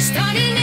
starting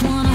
just wanna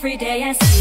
every day and see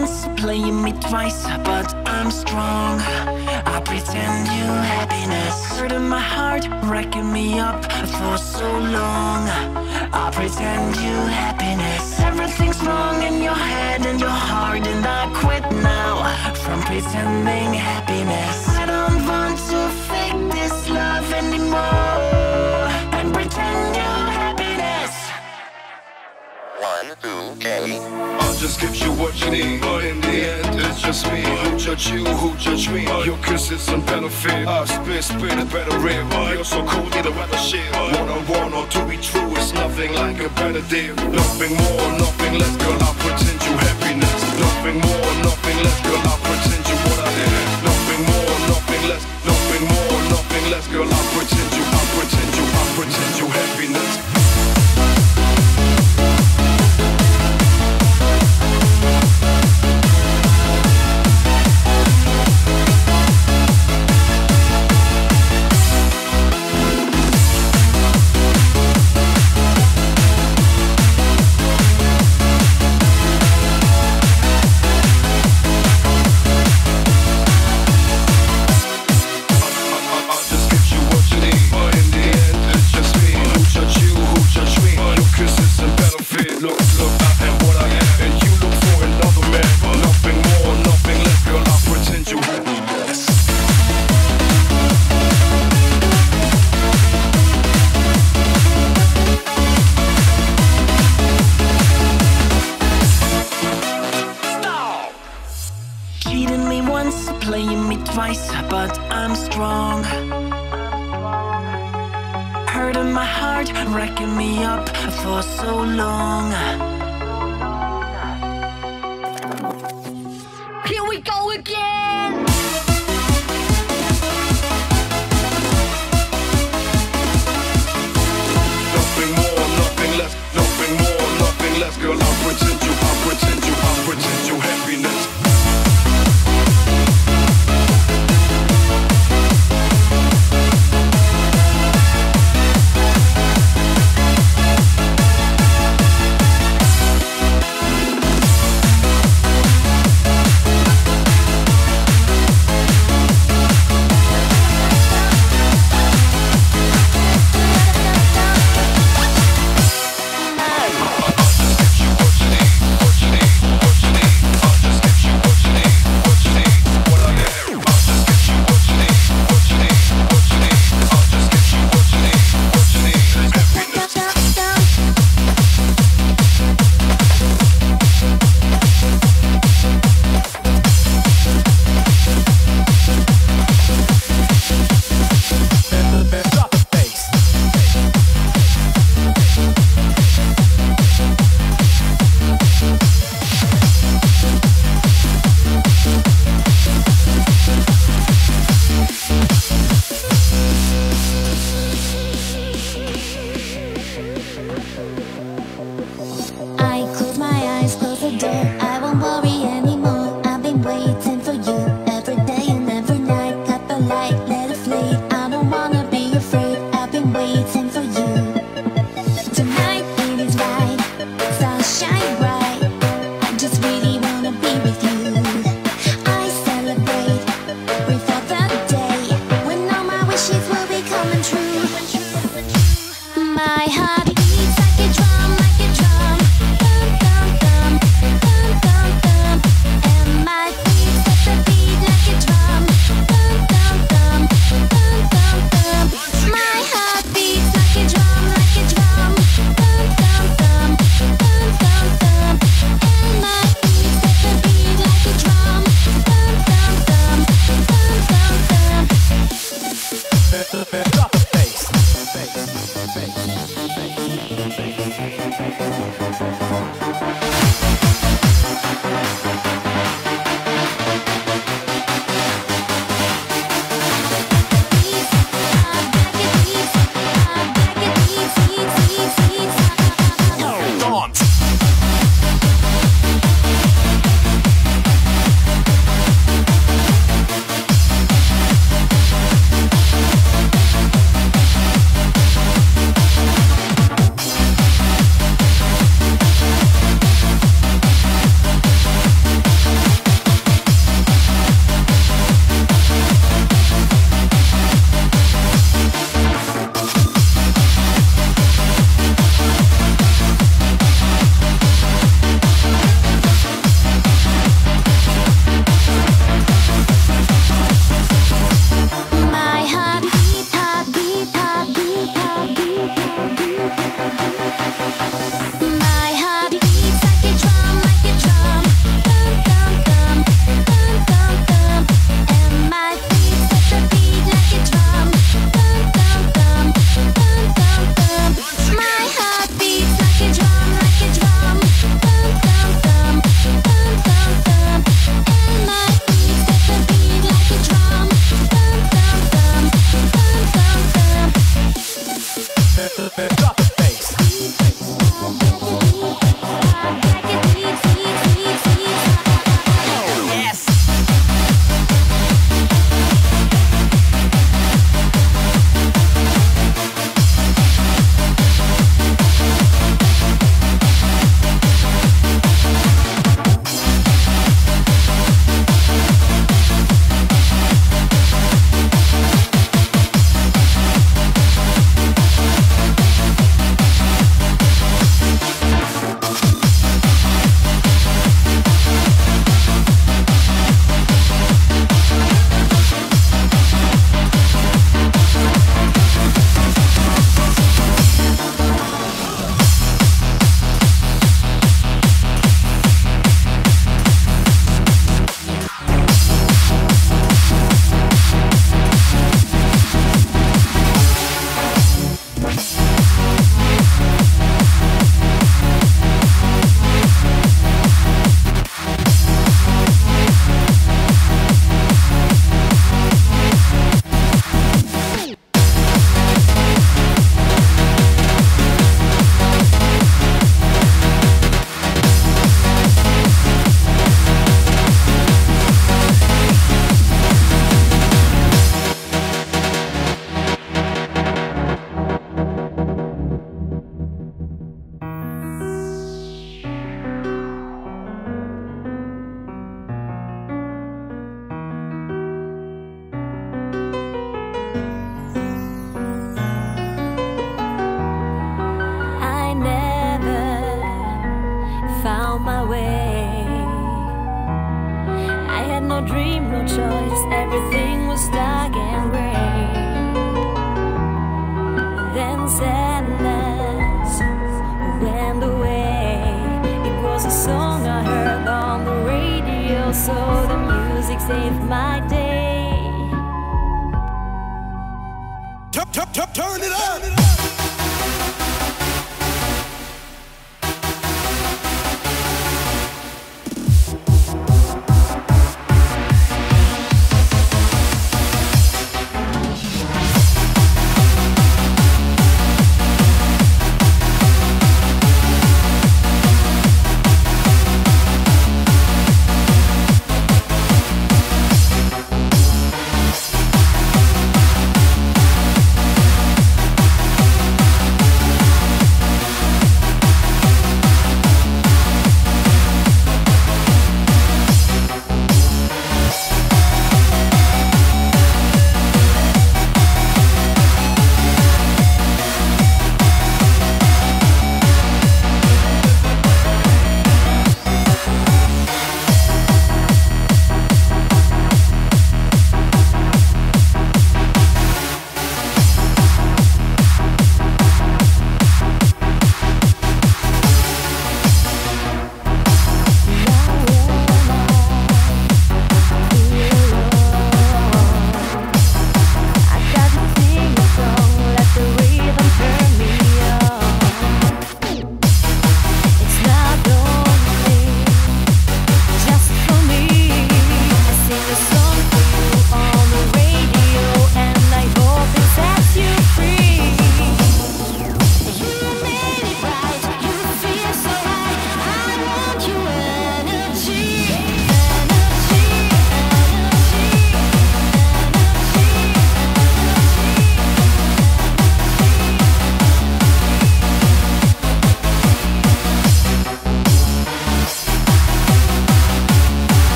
once, playing me twice, but I'm strong. I pretend you happiness, hurting my heart, wrecking me up for so long. I pretend you happiness, everything's wrong in your head and your heart, and I quit now from pretending happiness. I don't want to fake this love anymore I'll just give you what you need, but in the end, it's just me. Who judge you? Who judge me? Your kisses and benefit. I spit, spit a better rip. You're so cool, need a rather shit. One on one, or to be true, it's nothing like a better deal. Nothing more, nothing less, girl. I'll pretend you happiness. Nothing more, nothing less, girl. I'll pretend you what I am. Nothing more, nothing less, nothing more, nothing less, girl. I'll pretend you, I'll pretend you, I'll pretend you happiness. Wrecking me up for so long.